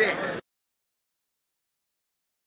sick.